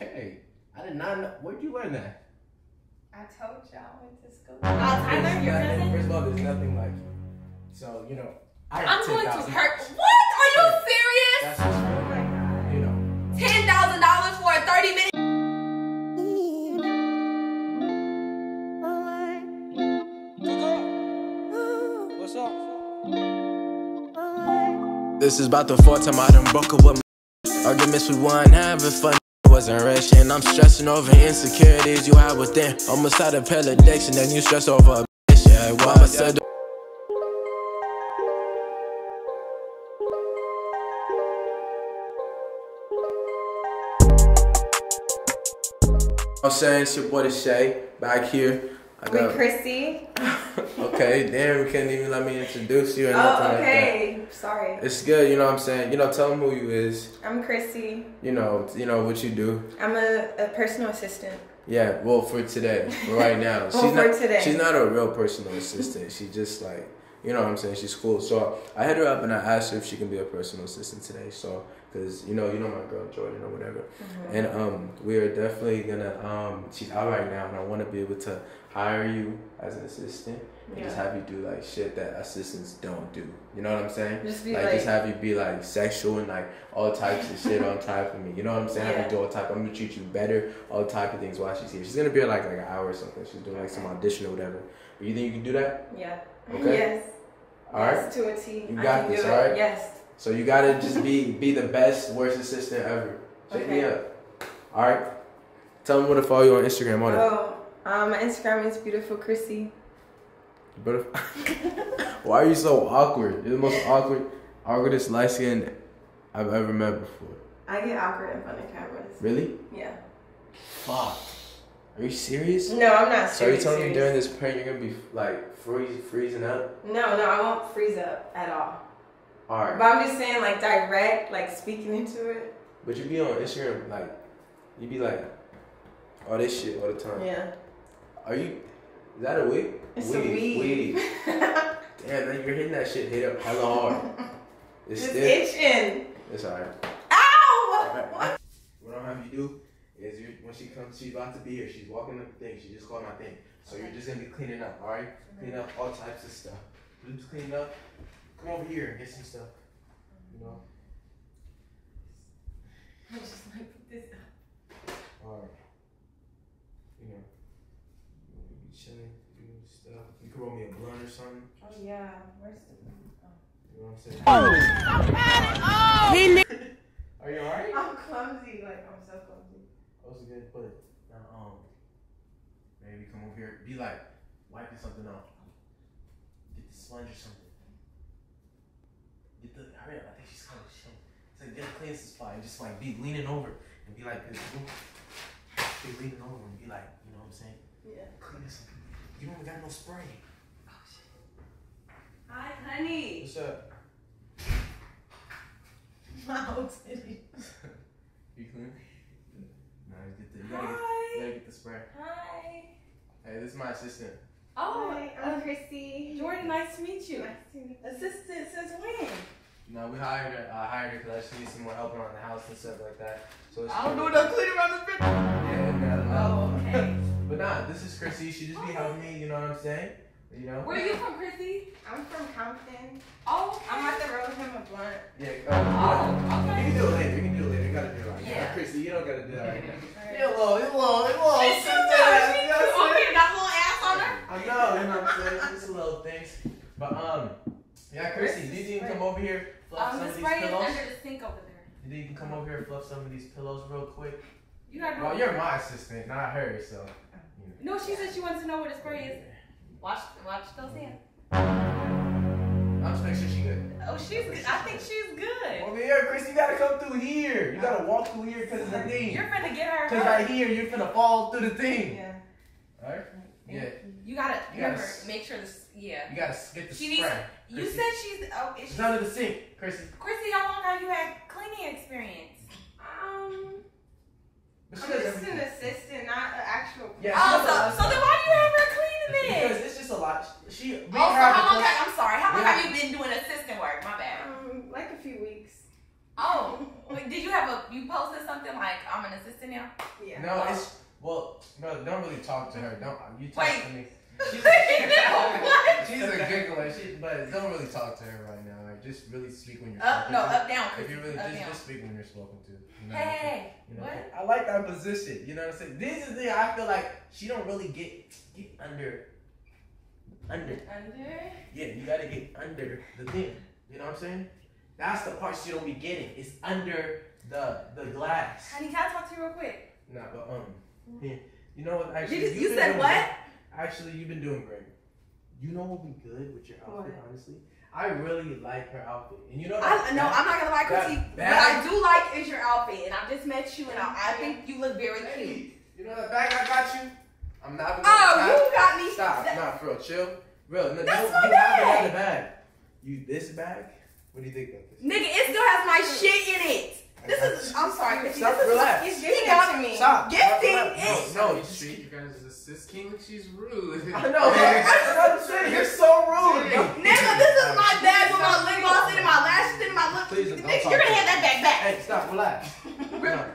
Okay. I did not know. Where'd you learn that? I told y'all I went to school. Uh, Tyler, your Nothing- cousin? First of all, there's nothing like you. So, you know, I I'm have going to 10,000 hurt. What? Are you serious? That's just, Oh you know. Ten thousand dollars for a thirty minute. What's up? This is about the fourth time I done broke up with my Arguments we won, having fun Wasn't I'm stressing over insecurities you have within. Almost had a pill addiction, then you stress over a bitch. Yeah, well, I said I'm saying it's your boy Deshae back here. I We Chrissy. okay. Damn, you can't even let me introduce you Oh, nothing like that. okay. Sorry. It's good, you know what I'm saying. You know, tell them who you is. I'm Chrissy. You know, you know what you do. I'm a, a personal assistant. Yeah, well, for today, for right now, Well, she's for not. today. She's not a real personal assistant. She just like, you know what I'm saying. She's cool. So I hit her up and I asked her if she can be a personal assistant today. So, cause you know, you know my girl Jordan or whatever, Mm-hmm. and um, we are definitely gonna um, she's out right now, and I want to be able to hire you as an assistant and just have you do like shit that assistants don't do. You know what I'm saying? Just be like, like, just have you be like sexual and like all types of shit on top of me. You know what I'm saying? Have you do all type. I'm gonna treat you better. All type of things while she's here. She's gonna be like like an hour or something. She's doing like some audition or whatever. But you think you can do that? yeah. Okay. Yes. All right. yes, to a T. You got this, do it. alright? Yes. So you gotta just be be the best worst assistant ever. Check me up. All right. Tell them where to follow you on Instagram. On it. Oh, Um, my Instagram is beautiful Chrissy. But why are you so awkward? You're the most awkward, awkwardest light skin I've ever met before. I get awkward in front of cameras. Really? Yeah. Fuck. Are you serious? No, I'm not serious. So are you serious. telling me during this prank you're gonna be like freeze, freezing up? No, no, I won't freeze up at all. All right. But I'm just saying, like direct, like speaking into it. But you be on Instagram like, you be like, all this shit all the time. Yeah. Are you? Is that a wig? It's a weed. Weed. Damn, man, you're hitting that shit hit up hella hard. It's It's still. itching. It's alright. Ow! What? What I'm have you do is you when she comes, she's about to be here. She's walking up the thing. She just called my thing. So you're just gonna be cleaning up, all right? Clean up all types of stuff. Just clean up. Come over here and get some stuff. You know. I just like put this up. All right. You know. You chilling, doing stuff. You can roll me a blunt or something. Oh yeah. Where's the? You know what I'm saying? Are you alright? I'm clumsy. Like I'm so clumsy. That was a good put. Now, um, maybe come over here. Be like wiping something off. Get the sponge or something. Get the. Hurry up! I think she's kind of chill. It's like get a cleansing supply and just like be leaning over and be like this. Be leaning over and be like, you know what I'm saying? Yeah. Clean this. You don't even got no spray. Oh, shit. Hi, honey. What's up? My whole titty. You clean? Nah, get the. You gotta get, you Hi. gotta get the spray. Hi. Hey, this is my assistant. Oh, Hi, uh, I'm Chrissy. Jordan, nice to meet you. Nice to meet you. Assistant since when? No, we hired her. I hired her because I just need some more help around the house and stuff like that. So it's I don't do no cleaning around this bitch. Yeah, yeah. Oh, okay. But nah, this is Chrissy. She just be helping me. You know what I'm saying? You know? Where are you from, Chrissy? I'm from Compton. Oh, I'm at the roll him a blunt. Yeah. Oh, Uh, okay. You can do it later. You can do it later. You gotta do it right now. Yeah. Chrissy, you don't gotta do that right now. Alright. You little, you little, you little. She's too there, much. She's too what okay. Got a little ass on her. I know, you know what I'm saying? Just little things. But um, yeah, Chrissy, do you think you can come over here, fluff Um, some the of these spray is pillows? under the sink over there. You think you can come over here and fluff some of these pillows real quick? You gotta. Well, you're my assistant, not her, so. No, she said she wants to know where the spray is. Watch, watch those hands. I'm just making sure she good. Oh, she's. good. I think she's good. Over here, Chris, you gotta come through here. You gotta walk through here because of the thing. You're finna get her. Because right here, you're finna fall through the thing. Yeah. Alright? Yeah. You gotta You gotta make sure this. Yeah. You gotta get the She needs- spray. You Chrissy. said she's. Oh, is It's she, under the sink, Chrissy. Chrissy, how long have you had cleaning experience? Um, But she I'm does just an assistant, not an actual. Yeah, she Oh, does so, so then why do you have her cleaning Because it's just a lot. She, we Oh, so how long? Have, I'm sorry. How long have you been doing assistant work? My bad. Um, like a few weeks. Oh, did you have a? You posted something like I'm an assistant assistant now? Yeah. No, it's well, no, don't really talk to her. Don't you talk Wait. to me? She's What? she's a giggler, she, but don't really talk to her right now. Like just really speak when you're Up, spoken no, to. up, down, If you really up, just, down. just speak when you're spoken to. You know, Hey, you know, What? I like that position. You know what I'm saying? This is the I feel like she don't really get get under under. Under. Yeah, you gotta get under the thing. You know what I'm saying? That's the part she don't be getting. It's under the the glass. Honey, can I talk to you real quick? Nah, but um, yeah. you know what? Actually, You, just, you've you been said doing what? great. Actually, you've been doing great. You know what would be good with your outfit, What? honestly? I really like her outfit, and you know I, no, I'm not gonna lie, Chrissy. What I do like is your outfit, and I just met you, and I, I think you look very cute. You know that bag I got you? I'm not. gonna Oh, stop. you got me. Stop, that- nah, for real, chill. Real, no, That's you, my you have bag. another bag. You this bag? What do you think about this? Nigga, it still has my shit in it. This is. I'm sorry, Chrissy. Stop, this is relax. He's He giving got to me. Stop. Gifting Relax. No, no, you you just just treat you guys as assist king like she's rude. I know, man. That's what I'm saying. You're so rude. Damn. Nigga, this is my bag with my lip gloss in my lashes in my lip. Please don't Nigga, you're gonna to have that bag back. Hey, stop, relax.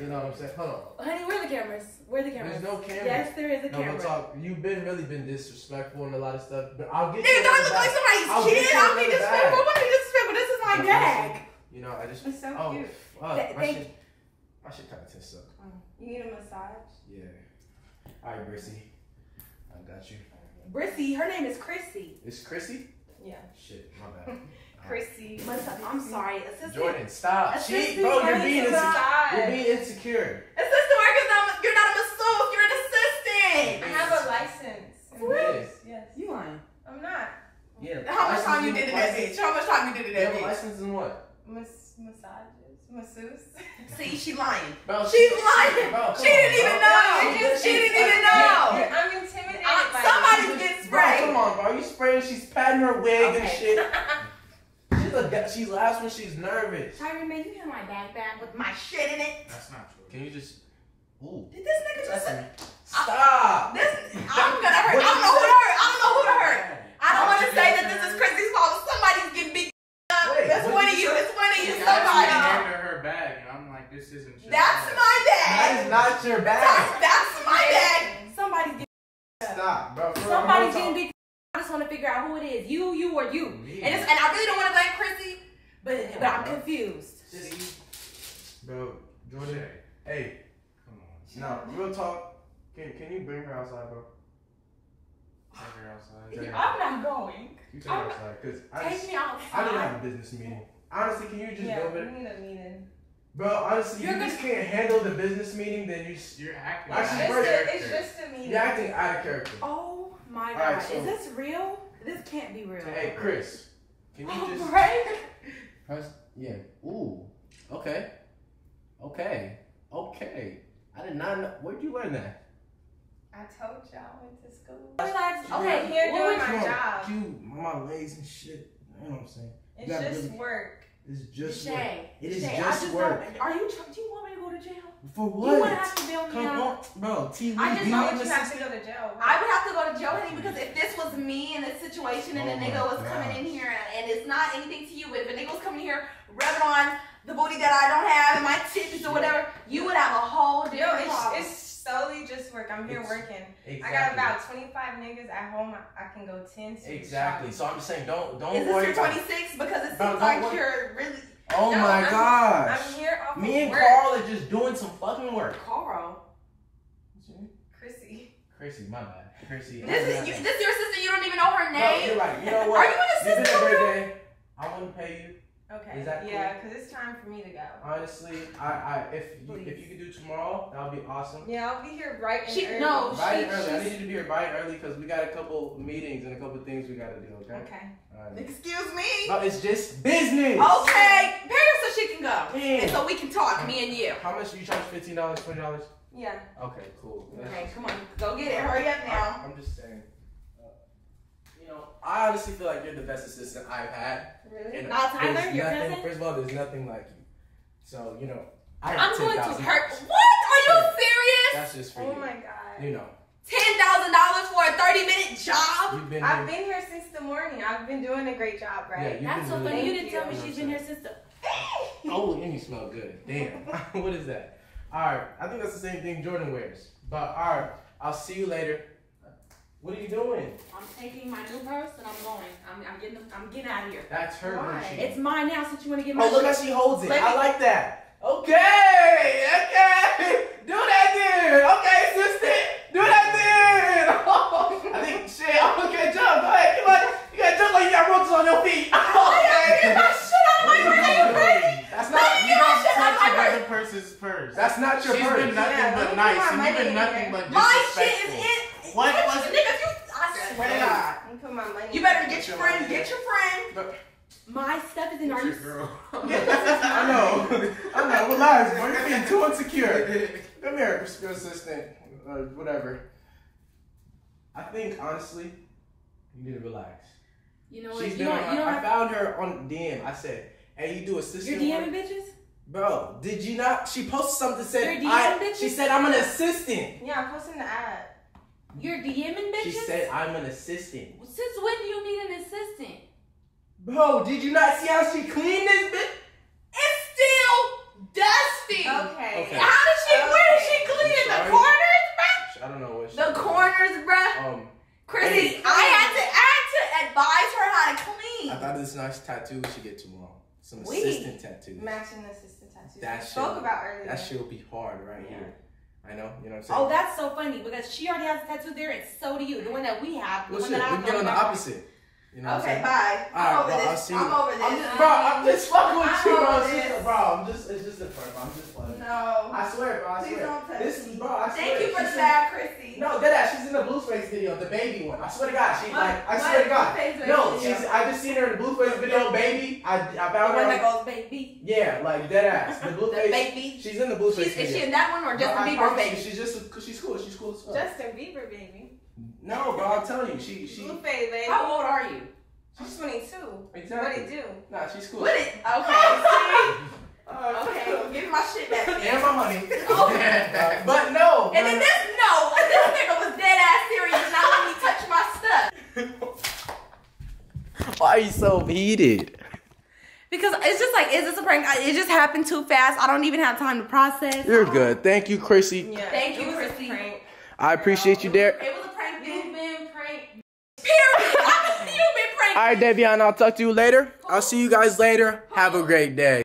You know what I'm saying? Hold on. Honey, where are the cameras? Where are the cameras? There's no camera. Yes, there is a No, camera. we'll talk. You've been really been disrespectful and a lot of stuff, but I'll get Nigga, you. don't another look like somebody's I'll kid. I'm being another disrespectful. bag. I'm being disrespectful. This is my bag. You know, I just. It's so oh, cute. fuck. Th- my thank- shit. My shit kind of tense up. Oh, you need a massage? Yeah. All right, Brissy. I got you. Brissy, her name is Chrissy. It's Chrissy. Yeah. Shit, my bad. Chrissy. I'm sorry, assistant. Jordan, stop. She, Assistant bro, you're being is insecure. Massage. You're being insecure. Assistant worker's not. You're not a masseuse. You're an assistant. I have a license. Yes. Yes. You lying? I'm not. Yeah. How much time you did in that license- bitch? How much time you did in You that have a bitch? license in what? Mas- massages. Masseuse. See, she lying. Bro, She's lying. Bro, She didn't even know. She She didn't even know. I'm intimidated. By somebody's you. getting Bro, sprayed. come on, bro. You spraying? She's patting her wig and shit. She's a, she laughs when she's nervous. Tyron, man, you have my bag back with my shit in it. That's not true. Can you just? Ooh. Did this nigga just? Listen. Stop. This, I'm gonna hurt. I don't know who to hurt. I don't know who to hurt. I don't want to say that this is Chrissy's fault. Somebody's getting beat up. Wait, That's one of you you. It's one of you. She actually Somebody. Handed her her bag, and I'm like, this isn't your That's bag. my bag. That is not your bag. that's that's my bag. Somebody's getting. Stop, bro. For Somebody's I'm getting gonna beat. I just want to figure out who it is. You, you, or you. Me. And it's, and I really don't want to blame Chrissy, but but I'm confused. talk- Just, bro, Jordan. Hey, come on. no, real talk. Can can you bring her outside, bro? Take her outside. Take her, I'm not going. You take her outside, cause I Take just, me I didn't have a business meeting. Honestly, can you just Yeah, go we over there? need a meeting. Bro, honestly, You're you just can't handle the business meeting, then you you're acting Actually, out of It's, character. it's just a meeting. you're acting out of character. Oh my god. Alright, so- is this real? This can't be real. Hey, Chris, can you Oh, just right? Press. Yeah. Ooh. Okay. Okay. Okay. I did not know. Where'd you learn that? I told you I went to school. Relax. I'm Okay, here doing my on, job. You, my legs and shit. You know what I'm saying? It's just really- work. It's just work. It is Shay, just just work. Are you? Do you want me to go to jail? For what? You to have to bail me Come out? on, bro. TV. I just do you would have to go to jail? I would have to go to jail honey, oh because if this was me in this situation and Oh a nigga was coming in here and it's not anything to you, but if a nigga was coming here rubbing on the booty that I don't have and my titties or whatever, you would have a whole Yo, different it's, problem. it's solely just work. I'm here It's- working. Exactly. I got about 25 niggas at home. I, I can go 10 to Exactly. So I'm just saying, don't don't Is this worry. your 26? Because it seems like worry. you're really Oh No, my I'm- gosh. I'm here off Me and work. Carl are just doing some fucking work. Carl. Chrissy. Chrissy, my bad. Chrissy. This is you, this your sister. You don't even know her No, name. you're right. You know what? Are you an You've been a assistant? great day. I wouldn't pay you. Okay. Is that yeah, because it's time for me to go. Honestly, I, I if you, if you could do tomorrow, that would be awesome. Yeah, I'll be here bright and She- early. no, Bright and she- early. I need you to be here bright and early because we got a couple meetings and a couple things we got to do. Okay. Okay. Alright. Excuse me. No, it's just business. Okay, pay her so she can go, Damn. and so we can talk, me and you. How much you charge? Fifteen dollars, twenty dollars? Yeah. Okay, cool. That's Okay, just- come on, go get it. Hurry up now. I, am just saying. You know, I honestly feel like you're the best assistant I've had. Really? And Not Tyler, there's your nothing, cousin? First of all, there's nothing like you. So you know, I I'm have going to $10,000. hurt. What? Are you serious? That's just for Oh you. my god. You know, Ten thousand dollars for a thirty minute job? you've been I've here. been here since the morning. I've been doing a great job, Yeah, right? you've That's been so really funny. You didn't tell me you. she's been here since the. Oh, and you smell good. Damn. what is that? All right, I think that's the same thing Jordan wears. But all right, I'll see you later. What are you doing? I'm taking my new purse and I'm going. I'm, I'm getting I'm getting out of here. That's her Why? Gucci. It's mine now since you want to get my Oh, look shit. how she holds it. Let I me- like that. Okay, okay. Do that then. Okay, assistant. Do that then. I think shit. I'm gonna jump. Go ahead. Come on. You gotta jump like you got roaches on your feet. Okay. Get that shit out of my purse. Are you crazy? That's Let not. me You get don't shit out of touch my purse. another person's purse. That's not your She's purse. been nothing Yeah, but nice, my and you've money been nothing here. but My shit is disrespectful. in. What Nigga, was- Nigga, if you, I swear to God. You put my money. You better in. get your friend. Get your friend. My stuff is. Are you? Girl. I know. I know. Relax, boy. You're being too insecure. Come here, Mr. Assistant. Uh, whatever. I think honestly, you need to relax. You know what? She's You been don't. on. You don't I have. found her on DM. I said, "Hey, you do assistant You're work?" DMing bitches. Bro, did you not? She posted something said You're I. Bitches? She said I'm an assistant. Yeah, I'm posting the ad. You're DMing bitches. She said I'm an assistant. Since when do you need an assistant? Bro, did you not see how she cleaned this bitch? It's still dusty. Okay. Okay. How did she? Where did she clean it? The corners, bruh. I don't know what. She The corners, bruh. Um, Chrissy, Hey. I had to. I had to advise her how to clean. I thought this nice tattoo we should get tomorrow. Some We- assistant tattoos. Matching assistant tattoos. That we shit- spoke about earlier. That shit will be hard right Yeah. here. I know, you know what I'm saying? Oh, that's so funny because she already has a tattoo there, and so do you. The one that we have. The well, one shit, that we I can get on the have. opposite. You know Okay, bye. All right, I'm over bro, I'll this. see you. I'm over this. I'm just, bro, I'm just fucking with I'm you, bro. over It's just, bro, I'm just, it's just a fun, bro. I'm just fun. No. I swear, bro, I Please swear. don't touch this me. bro, I swear. Thank you for she's the in- bag, Chrissy. No, that she's in the Blueface video, the baby one. I swear to God, she What- like, I what swear to God. Blueface No, video? she's. I just seen her in the Blueface video, baby. I, I found her. one on- that goes baby. yeah, like dead ass. The The Blueface. baby. She's in the Blueface She's, video. is she in that one or Justin I Bieber baby? She's just, she's cool. She's cool as fuck. Justin Bieber, baby. No, bro, I'm telling you, she, she. Blueface, baby. How old are you? I'm 22. Exactly. What it do? Nah, she's cool. What it? Okay. see? Okay. Well, give my shit back. And my money. Okay. But no. And then this no, this nigga was dead ass serious, and not let me touch my stuff. Why are you so heated? Because it's just like, is this a prank? It just happened too fast. I don't even have time to process. You're good. Thank you, Chrissy. Yeah. Thank you, it was a Chrissy. I appreciate you, there. It was a prank, You've dude. been pranked. Period. You've been pranked. All right, Davion, I'll talk to you later. I'll see you guys later. Have a great day.